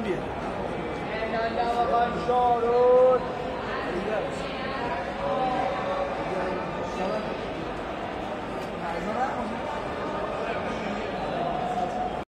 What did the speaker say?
tambien. En andaba con